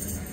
you